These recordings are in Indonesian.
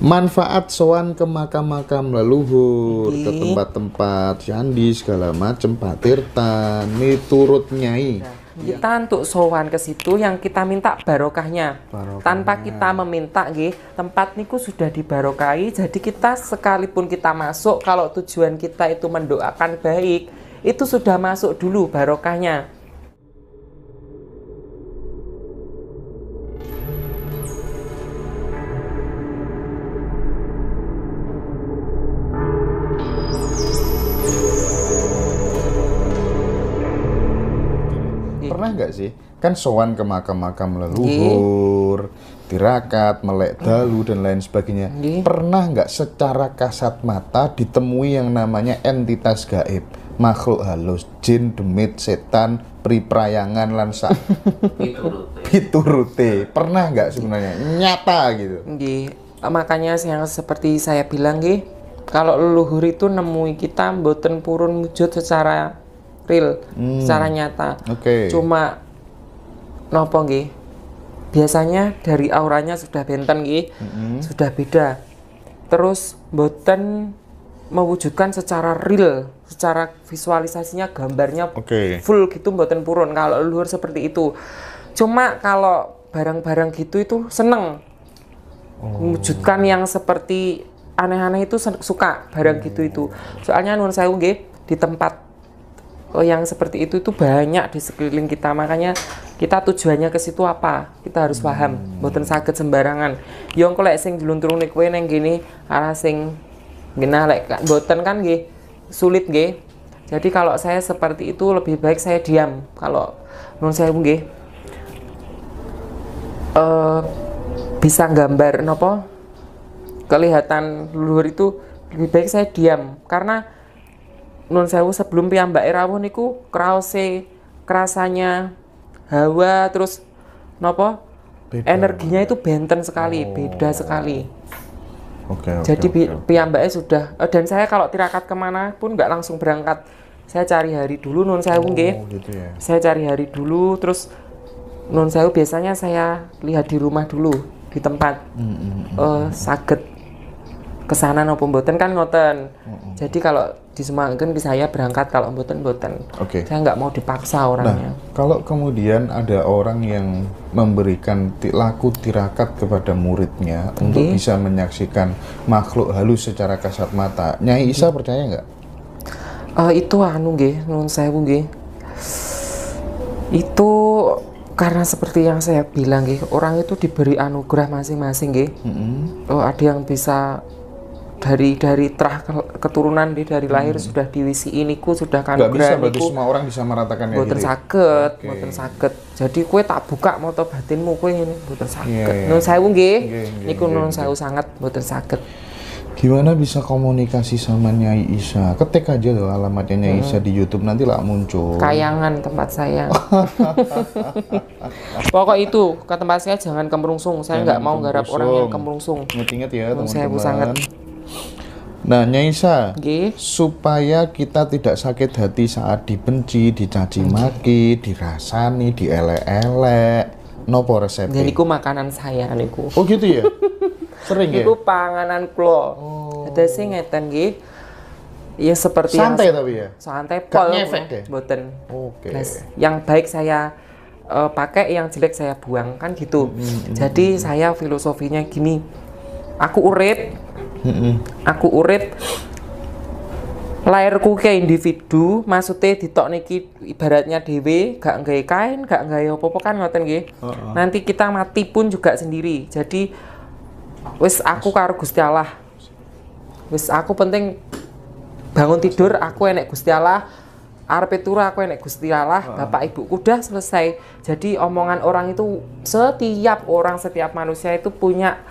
manfaat sowan ke makam-makam leluhur, ke Nggih. tempat-tempat candi segala macam Pak Tirta, ini turut nyai. Kita untuk sowan ke situ yang kita minta barokahnya. Barokahnya. Tanpa kita meminta nggih, tempat niku sudah dibarokahi. Jadi kita sekalipun kita masuk kalau tujuan kita itu mendoakan baik, itu sudah masuk dulu barokahnya. Nggak sih? Kan sowan ke makam-makam leluhur, tirakat, melek dalu dan lain sebagainya. Nggih. Pernah nggak secara kasat mata ditemui yang namanya entitas gaib, makhluk halus, jin, demit, setan, priprayangan, lansa, piturute. Pernah nggak sebenarnya? Nyata gitu. Nggih, makanya yang seperti saya bilang nggih, kalau leluhur itu nemui kita mboten purun wujud secara real, secara nyata. Oke. Cuma nopo nggih? Biasanya dari auranya sudah benten nggih, sudah beda. Terus mboten mewujudkan secara real, secara visualisasinya gambarnya Oke. full gitu mboten purun kalau leluhur seperti itu. Cuma kalau barang-barang gitu itu seneng mewujudkan yang seperti aneh-aneh itu suka barang gitu itu. Soalnya nun saya nggih di tempat oh, yang seperti itu itu banyak di sekeliling kita. Makanya kita tujuannya ke situ apa? Kita harus paham. Mboten saged sembarangan. Yo engko lek sing dilunturune kowe neng gini arah sing genah lek mboten kan nggih? Sulit nggih? Jadi kalau saya seperti itu lebih baik saya diam. Kalau nun saya nggih eh bisa gambar nopo? Kelihatan leluhur itu lebih baik saya diam. Karena nun sewu sebelum piyambak rawuh niku kraose kerasanya hawa terus nopo Beda. energinya itu benten sekali beda sekali Oke. oke, jadi oke. piyambaknya sudah eh, dan saya kalau tirakat ke mana pun nggak langsung berangkat saya cari hari dulu nun sewu nggih Oh, gitu ya. saya cari hari dulu terus nun sewu biasanya saya lihat di rumah dulu di tempat eh saged ke sana nopo mboten kan ngoten. Jadi kalau disemangatkan ke saya berangkat kalau mboten mboten Oke. saya nggak mau dipaksa orangnya. Nah, kalau kemudian ada orang yang memberikan laku tirakat kepada muridnya untuk Oke. bisa menyaksikan makhluk halus secara kasat mata, Nyai Isa percaya nggak? Eh, itu anu nggih nun sewu nggih. Itu karena seperti yang saya bilang nggih orang itu diberi anugerah masing-masing nggih. Oh ada yang bisa dari dari terah ke- keturunan dia dari lahir sudah diwisi iniku sudah kan Nggak bisa berarti semua orang bisa meratakan ya Boten gitu. saged, Oke. boten saged. Jadi kue tak buka moto batinmu kue ini boten saged. Iya, iya. Nun sewu nggih. Niku nun sewu sangat boten saged. Gimana bisa komunikasi sama Nyai Isa? Ketik aja loh alamatnya Nyai Isa di YouTube nanti lah muncul. Kayangan tempat saya. Pokok itu ke tempat saya jangan kemerungsung. Saya nggak mau garap orang yang kemerungsung. Ingat-ingat ya teman-teman. sangat. Nah, Nyai Isa, Nggih. supaya kita tidak sakit hati saat dibenci, dicaci maki, dirasani, dielek-elek. Nopo resepnya? Dan niku makanan saya niku. Oh gitu ya? Sering ya? Niku panganan kula. Ada sing ngeten nggih. Ya seperti yang Santai tapi ya? santai pol boten Oke. Nes, yang baik saya eh, pakai yang jelek saya buang kan gitu jadi saya filosofinya gini aku urip aku urip. Lahirku ke individu maksudnya ditok niki ibaratnya dewe gak nggawe kain gak nggawe apa-apa kan ngoten nggih? Nanti kita mati pun juga sendiri. Jadi wis aku karo Gusti Allah. Wis aku penting bangun tidur aku enek Gusti Allah. Arep turu aku enek Gusti Allah. Bapak ibuku udah selesai. Jadi omongan orang itu setiap orang setiap manusia itu punya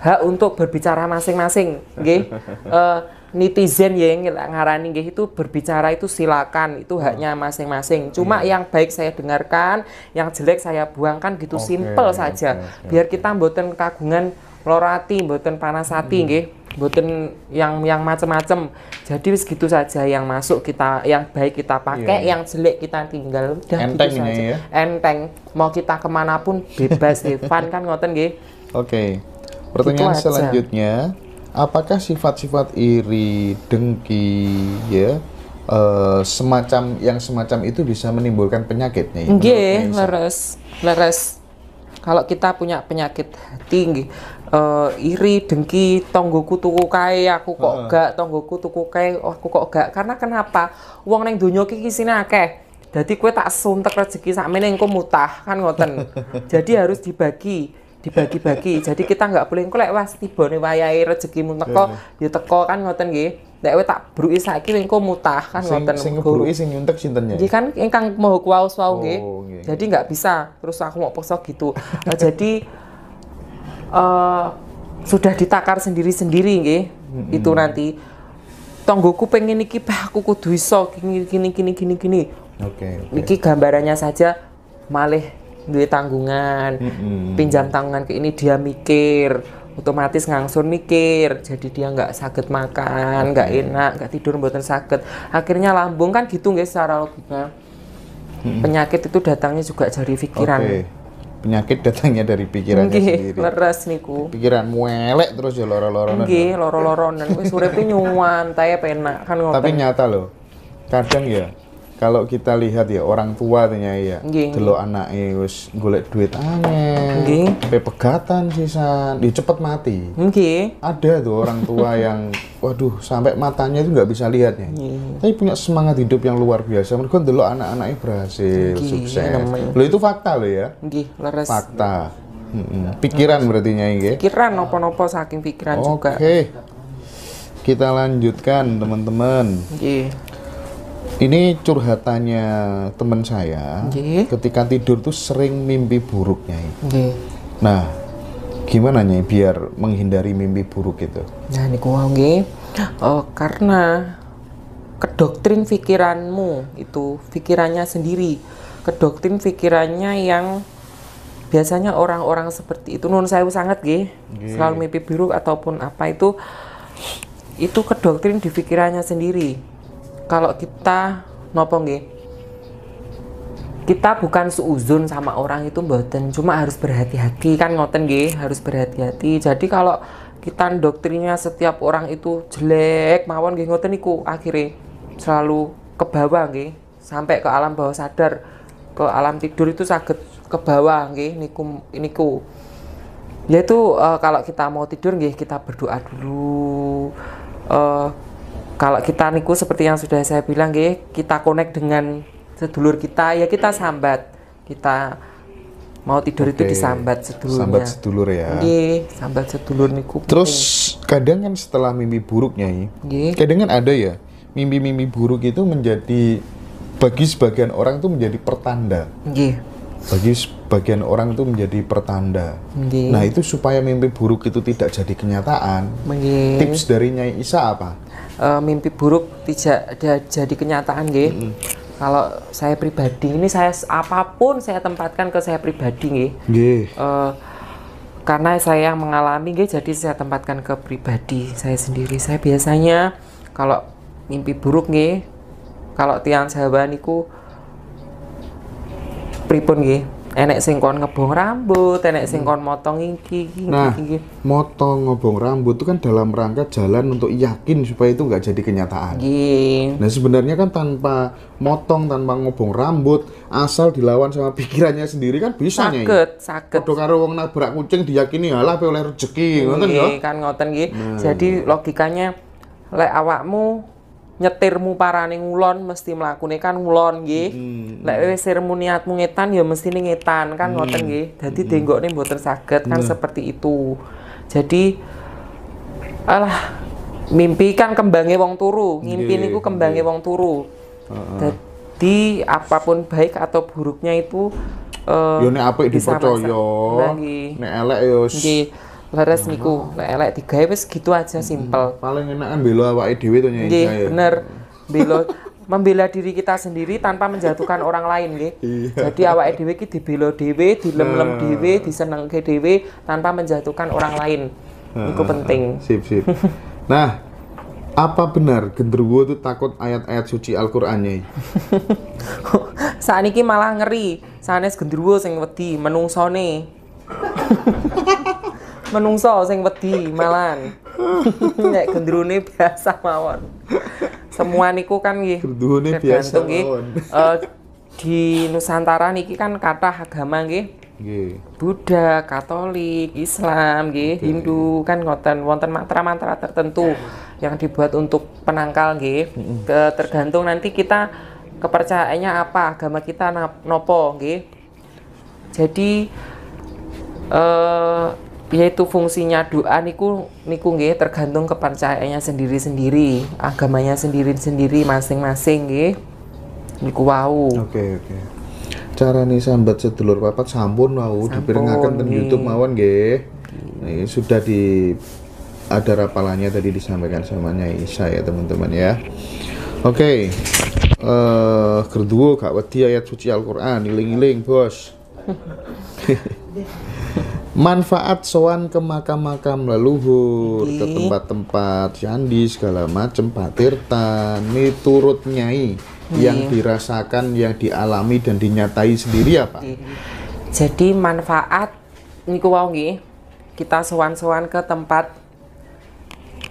hak untuk berbicara masing-masing nggih. Eh, netizen ya yang ngarani nggih itu berbicara itu silakan itu haknya masing-masing. Cuma yang baik saya dengarkan yang jelek saya buangkan gitu Oke, simple saja. oke. biar kita mboten kagungan lorati mboten panas hati nggih. Mboten yang yang macem-macem. Jadi wis gitu saja yang masuk kita yang baik kita pakai yang jelek kita tinggal udah Iya. Enteng gitu ini saja ya. enteng. Mau kita ke mana pun bebas Evan kan ngoten nggih. Oke. Pertanyaan aja. selanjutnya, apakah sifat-sifat iri, dengki, ya, eh, semacam yang semacam itu bisa menimbulkan penyakit nih? Nggih, leres, leres. Kalau kita punya penyakit hati nggih, eh, iri, dengki, tonggoku tuku kae, aku kok gak, tonggoku tuku kae, oh, aku kok gak. Karena kenapa? Wong neng donya iki isine akeh. Dadi kue tak suntek rezeki sakmene engko mutah kan ngoten. Jadi harus dibagi, dibagi-bagi. Jadi kita nggak boleh engko lek wis tibane wayahe rezekimu teko, ya teko kan ngoten nggih. Lek kowe tak bruki saiki engko mutah kan ngoten. sing ngebruki sing nyuntek sintennya? Nggih kan ingkang wau nggih. Oh, nggih. Jadi nggak bisa terus aku mau paksa gitu. Nah, jadi eh sudah ditakar sendiri-sendiri nggih. Itu nanti tonggoku pengen iki bah aku kudu iso gini gini gini gini gini. Oke. oke. Niki gambarannya saja malih duwe tanggungan. Mm-mm. Pinjam tanggungan ke ini dia mikir otomatis ngangsur mikir jadi dia nggak sakit makan nggak enak nggak tidur mboten sakit akhirnya lambung kan gitu guys secara logika penyakit itu datangnya juga dari pikiran Oke. Penyakit datangnya dari pikirannya Nggih, sendiri. leres niku Pikiran muelek terus ya loro-loronan. nggih loro-loronan wis uripe nyuwan tae penak kan ngoten Tapi nyata loh. Kadang ya kalau kita lihat ya orang tua tanya ya, delok anake wis golek duit angel, Nggih. pe pegatan sisan, dia cepet mati. nggih Ada tuh orang tua yang, waduh, sampai matanya itu nggak bisa lihatnya. Iya. Tapi punya semangat hidup yang luar biasa. Mereka delok anak-anaknya berhasil, sukses. Loh itu fakta loh ya, nggih leres fakta. Mm-mm. Pikiran berarti nyai pikiran nopo-nopo saking pikiran juga Oke, kita lanjutkan teman-teman. Ini curhatannya teman saya. Nggih. Ketika tidur tuh sering mimpi buruk nyai. nggih Nah, gimana nyai biar menghindari mimpi buruk itu? Nah, niku wau nggih. Eh, karena kedoktrin pikiranmu itu pikirannya sendiri. Kedoktrin pikirannya yang biasanya orang-orang seperti itu nun saya sangat nggih. Selalu mimpi buruk ataupun apa itu itu kedoktrin di pikirannya sendiri. Kalau kita nopo nggih? kita bukan seuzon sama orang itu mboten cuma harus berhati-hati. Kan ngoten nggih harus berhati-hati. Jadi kalau kita doktrinnya setiap orang itu jelek mawon nggih ngoten niku akhirnya selalu ke bawah nggih. Sampai ke alam bawah sadar ke alam tidur itu sakit ke bawah nggih niku niku. Yaitu eh, kalau kita mau tidur nggih kita berdoa dulu. Eh, kalau kita niku seperti yang sudah saya bilang nggih kita connect dengan sedulur kita ya kita sambat kita mau tidur itu Oke. disambat sedulurnya Sambat sedulur ya. nggih sambat sedulur niku Terus kadang kan setelah mimpi buruk nyai, nggih kadang kan ada ya mimpi-mimpi buruk itu menjadi bagi sebagian orang itu menjadi pertanda. nggih Bagi sebagian orang itu menjadi pertanda. nggih Nah itu supaya mimpi buruk itu tidak jadi kenyataan. nggih Tips dari Nyai Isa apa? Eh, mimpi buruk tidak da- jadi kenyataan nggih kalau saya pribadi ini saya apa pun saya tempatkan ke saya pribadi Nggih. Eh, karena saya yang mengalami nggih jadi saya tempatkan ke pribadi saya sendiri saya biasanya kalau mimpi buruk nggih kalau tiang Jawa niku pripun nggih enek sing kon ngebong rambut enek sing kon motong iki iki Nah, iki, motong ngobong rambut itu kan dalam rangka jalan untuk yakin supaya itu nggak jadi kenyataan. Nggih. Nah sebenarnya kan tanpa motong, tanpa ngobong rambut, asal dilawan sama pikirannya sendiri kan bisa Nyai. Saged, saged. Padha karo wong nabrak kucing diyakini halah oleh rezeki, ngoten ya. Kan ngoten nggih. Jadi logikanya lek awakmu nyetirmu parane ngulon mesti mlakune kan ngulon nggih. Lek wis sirmu niatmu ngetan ya mesti ngetan kan ngoten nggih. Dadi denggokne mboten saged kan seperti itu. Jadi alah mimpi kan kembange wong turu, ngimpi niku kembange wong turu. Jadi apa pun baik atau buruknya itu eh, Yo nek apik dipercaya, nek elek yo Nggih, leres niku. Lek elek digawe wis gitu aja simpel. paling enak kan bela awake dhewe to Nyai Nggih, bener. Bela membela diri kita sendiri tanpa menjatuhkan orang lain nggih. Jadi awake dhewe iki dibela dhewe, dilem-lem dhewe, disenengke dhewe tanpa menjatuhkan orang lain. Itu penting. Sip, sip. Nah, apa benar genderuwo itu takut ayat-ayat suci Al-Qur'an? Saat ini malah ngeri. Sanes gendruwo sing wedi menungsone. menungso sing wedi malan. Nek gendrone biasa mawon. Semua niku kan nggih. Gendrone biasa mawon. Eh, di Nusantara niki kan kathah agama nggih. Nggih. Buddha, Katolik, Islam, nggih, Hindu kan ngoten wonten mantra-mantra tertentu yang dibuat untuk penangkal nggih. Tergantung nanti kita kepercayaannya apa, agama kita nopo nggih. Jadi eh yaitu fungsinya doa niku niku nggih tergantung kepercayaannya sendiri-sendiri, agamanya sendiri-sendiri masing-masing nggih. Niku wau. Oke, oke. Cara nih sambat sedulur papat sampun wau dipirengaken ten nggih. YouTube mawon nggih. Ini sudah di ada rapalannya tadi disampaikan sama Nyai Isa ya teman-teman ya. Oke. Eh kedua gak wedi ayat suci Al-Qur'an iling-iling, Bos. Manfaat sowan ke makam-makam leluhur, ke tempat-tempat candi segala macam patirtan, ini turut nyai yang dirasakan, yang dialami dan dinyatai sendiri apa? Jadi manfaat niku wau nggih. Kita sowan-sowan ke tempat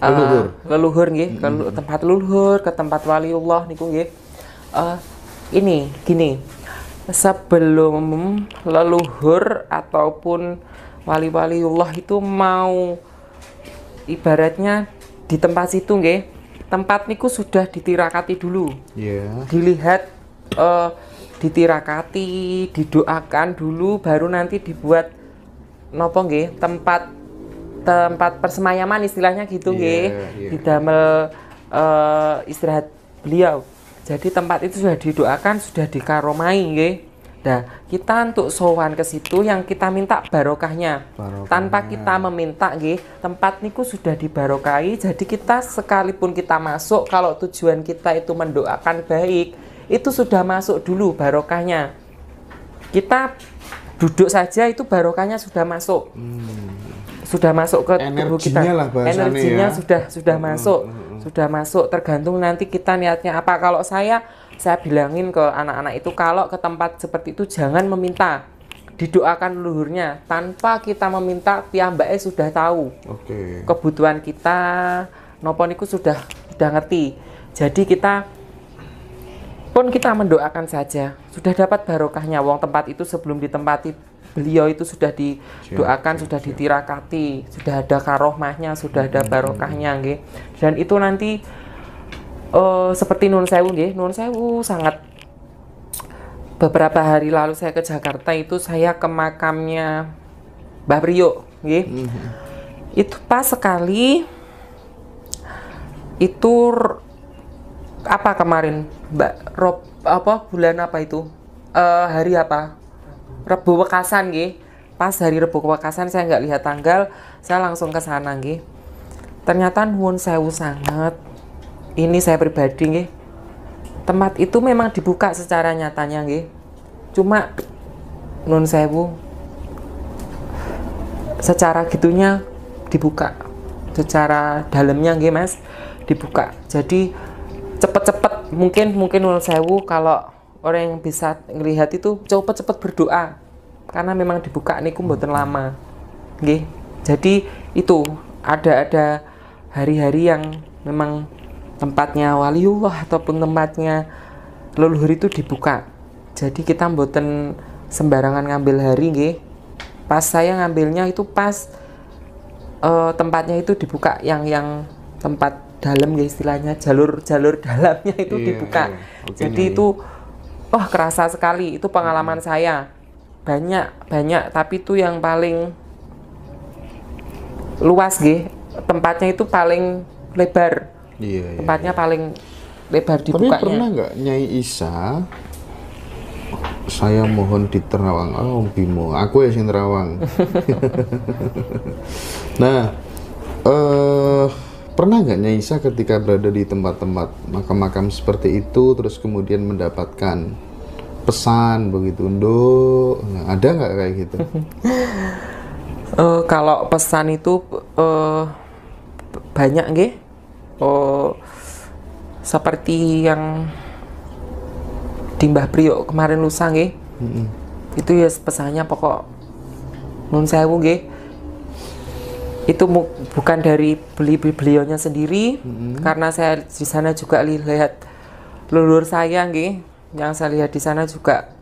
eh, Leluhur. leluhur nggih, ke lu- tempat leluhur, ke tempat waliullah niku nggih. Eh, ini gini. Sebelum leluhur ataupun wali-waliullah itu mau ibaratnya di tempat situ nggih. Tempat niku sudah ditirakati dulu Ya. dilihat eh, ditirakati, didoakan dulu baru nanti dibuat nopo nggih tempat tempat persemayaman istilahnya gitu Iya, nggih iya. didamel eh, istirahat beliau. Jadi tempat itu sudah didoakan, sudah dikaromai nggih. Nah, kita untuk sowan ke situ yang kita minta barokahnya. Barokahnya. Tanpa kita meminta nggih, tempat niku sudah dibarokahi. Jadi kita sekalipun kita masuk kalau tujuan kita itu mendoakan baik, itu sudah masuk dulu barokahnya. Kita duduk saja itu barokahnya sudah masuk. Sudah masuk ke tubuh kita. Hmm. Energinya lah Energinya ya. sudah sudah masuk. Sudah masuk tergantung nanti kita niatnya apa. Kalau saya saya bilangin ke anak-anak itu kalau ke tempat seperti itu jangan meminta. Didoakan leluhurnya tanpa kita meminta piyambake sudah tahu. Oke. kebutuhan kita nopo niku sudah sudah ngerti. Jadi kita pun kita mendoakan saja. Sudah dapat barokahnya. Wong tempat itu sebelum ditempati beliau itu sudah didoakan sudah ditirakati. Sudah ada karohmahnya sudah ada barokahnya nggih. Dan itu nanti eh, seperti Nun Sewu nggih. Nun Sewu sangat beberapa hari lalu saya ke Jakarta itu saya ke makamnya Mbah Priyo nggih. Itu pas sekali itu apa kemarin? Mbak Rob apa bulan apa itu? Eh hari apa? Rebu Wekasan nggih. Pas hari Rebu Wekasan saya nggak lihat tanggal saya langsung ke sana nggih. Ternyata nuwun sewu sangat ini saya pribadi nggih. Tempat itu memang dibuka secara nyatanya nggih. Cuma nun sewu secara gitunya dibuka. Secara dalamnya nggih Mas dibuka. Jadi cepet-cepet mungkin mungkin nun sewu kalau orang yang bisa melihat itu cepet-cepet berdoa. Karena memang dibuka niku mboten lama nggih. Jadi itu ada ada hari-hari yang memang tempatnya waliullah ataupun tempatnya leluhur itu dibuka. Jadi kita mboten sembarangan ngambil hari nggih. Pas saya ngambilnya itu pas eh, tempatnya itu dibuka yang yang tempat dalam ya istilahnya jalur jalur dalamnya itu Iya, dibuka. iya. Oke, jadi Nyai. itu wah kerasa sekali. Itu pengalaman saya. Banyak banyak. Tapi itu yang paling luas nggih. Tempatnya itu paling lebar Iya, iya. tempatnya paling lebar Tapi dibukanya pernah nggak Nyai Isa saya mohon di Terawang oh Bimo aku ya sing Terawang nah eh pernah nggak Nyai Isa ketika berada di tempat-tempat makam-makam seperti itu terus kemudian mendapatkan pesan begitu Ndo nah, ada nggak kayak gitu Eh, kalau pesan itu eh, banyak nggih. Oh, seperti yang di Mbah Priok kemarin lusa nggih. Itu ya pesannya pokok nun sewu nggih. itu mu- bukan dari beli beliaunya sendiri karena saya di sana juga li- lihat leluhur saya nggih yang saya lihat di sana juga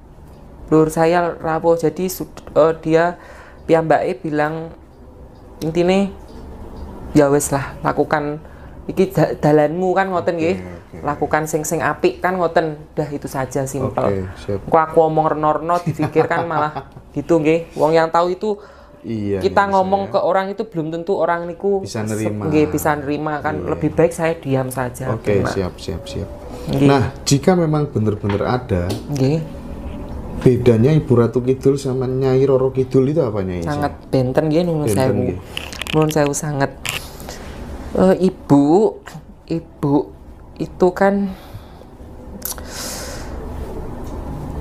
leluhur saya rawuh jadi eh, dia piyambake bilang intinya ya wes lah lakukan iki da- dalanmu kan ngoten nggih oke. lakukan sing sing apik kan ngoten dah itu saja simpel siap. Kok aku ngomong reno-reno dipikirkan malah gitu nggih wong yang tahu itu Iya. kita nih, ngomong saya. ke orang itu belum tentu orang niku Bisa nerima. nggih, bisa nerima kan lebih baik saya diam saja Oke, Terima. siap, siap, siap. Nggih. Nah, jika memang benar-benar ada Nggih, bedanya Ibu Ratu Kidul sama Nyai Roro Kidul itu apa Nyai? sangat benten nggih nuwun sewu nuwun sewu sangat Eh, ibu ibu itu kan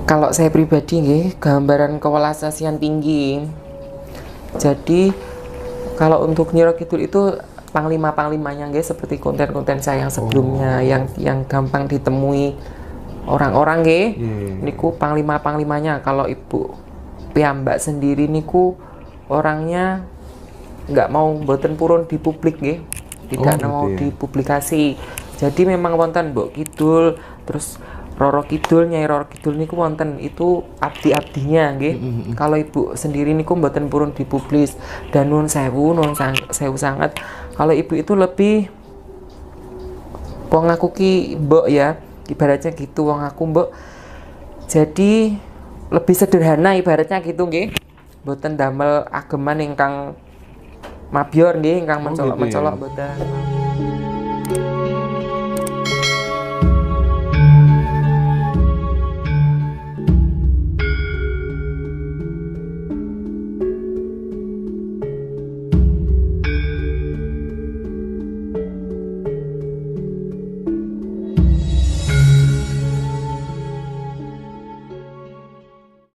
kalau saya pribadi nggih gambaran kewelasasian tinggi. Jadi kalau untuk Nyiro Kidul itu panglima-panglimanya nggih seperti konten-konten saya yang sebelumnya yang yang gampang ditemui orang-orang nggih Iya. niku panglima-panglimanya. Kalau ibu piyambak sendiri niku orangnya nggak mau boten purun di publik nggih tidak Oh, mau gitu ya. dipublikasi. Jadi memang wonten Mbok Kidul terus Roro Kidul Nyai Roro Kidul niku wonten itu abdi-abdinya nggih. Kalau ibu sendiri niku mboten purun dipublis. Dan nun sewu nun sang- sewu sangat. Kalau ibu itu lebih wong aku ki mbok ya ibaratnya gitu wong aku mbok. Jadi lebih sederhana ibaratnya gitu nggih. Mboten damel ageman ingkang mabior nggih ingkang Oh, gitu ya. mencolok-mencolok mboten